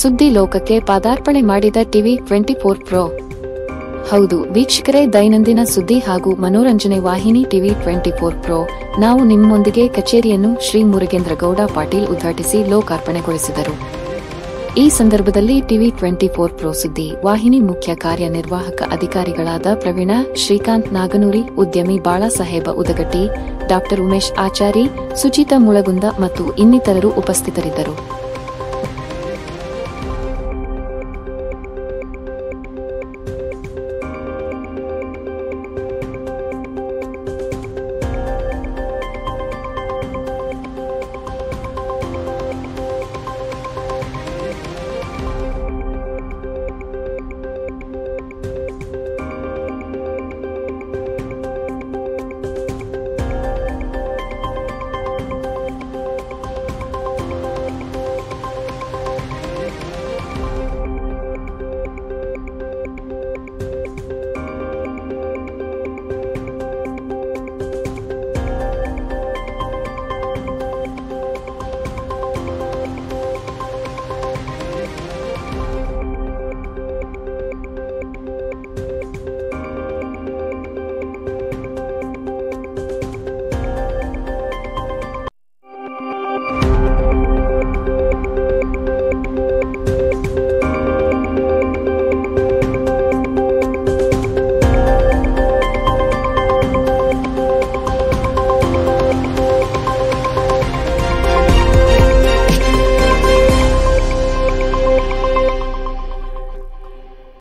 ಸುದ್ದಿ ಲೋಕಕ್ಕೆ ಪಾದಾರ್ಪಣೆ ಮಾಡಿದ ಟಿವಿ ಟ್ವೆಂಟಿ ಫೋರ್ ಪ್ರೊ. ಹೌದು, ವೀಕ್ಷಕರೇ, ದೈನಂದಿನ ಸುದ್ದಿ ಹಾಗೂ ಮನೋರಂಜನೆ ವಾಹಿನಿ ಟಿವಿ ಟ್ವೆಂಟಿ ಫೋರ್ ಪ್ರೊ. ನಾವು ನಿಮ್ಮೊಂದಿಗೆ ಕಚೇರಿಯನ್ನು ಶ್ರೀ ಮುರುಗೇಂದ್ರ ಗೌಡ ಪಾಟೀಲ್ ಉದ್ಘಾಟಿಸಿ ಲೋಕಾರ್ಪಣೆಗೊಳಿಸಿದರು. ಈ ಸಂದರ್ಭದಲ್ಲಿ ಟಿವಿ ಟ್ವೆಂಟಿ ಫೋರ್ ಪ್ರೊ ಸುದ್ದಿ ವಾಹಿನಿ ಮುಖ್ಯ ಕಾರ್ಯನಿರ್ವಾಹಕ ಅಧಿಕಾರಿಗಳಾದ ಪ್ರವೀಣ, ಶ್ರೀಕಾಂತ್ ನಾಗನೂರಿ, ಉದ್ಯಮಿ ಬಾಳಾಸಾಹೇಬ ಉದಗಟ್ಟಿ, ಡಾಕ್ಟರ್ ಉಮೇಶ್ ಆಚಾರಿ, ಸುಚಿತಾ ಮುಳಗುಂದ ಮತ್ತು ಇನ್ನಿತರರು ಉಪಸ್ಥಿತರಿದ್ದರು.